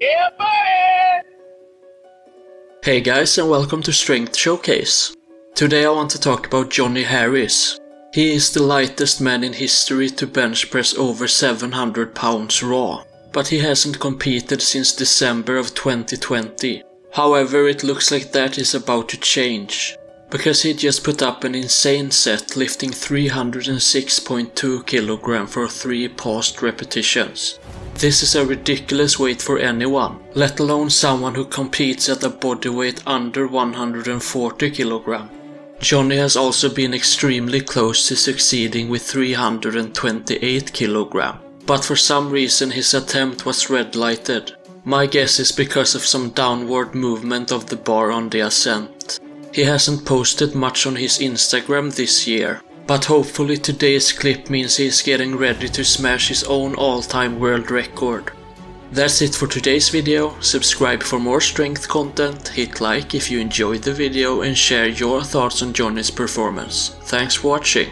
Yeah, buddy! Hey guys and welcome to Strength Showcase. Today I want to talk about Johnnie Harris. He is the lightest man in history to bench press over 700 pounds raw, but he hasn't competed since December of 2020. However, it looks like that is about to change, because he just put up an insane set lifting 306.2 kg for 3 paused repetitions. This is a ridiculous weight for anyone, let alone someone who competes at a body weight under 140 kg. Johnnie has also been extremely close to succeeding with 328 kg, but for some reason his attempt was red lighted. My guess is because of some downward movement of the bar on the ascent. He hasn't posted much on his Instagram this year, but hopefully today's clip means he's getting ready to smash his own all-time world record. That's it for today's video, subscribe for more strength content, hit like if you enjoyed the video and share your thoughts on Johnnie's performance. Thanks for watching.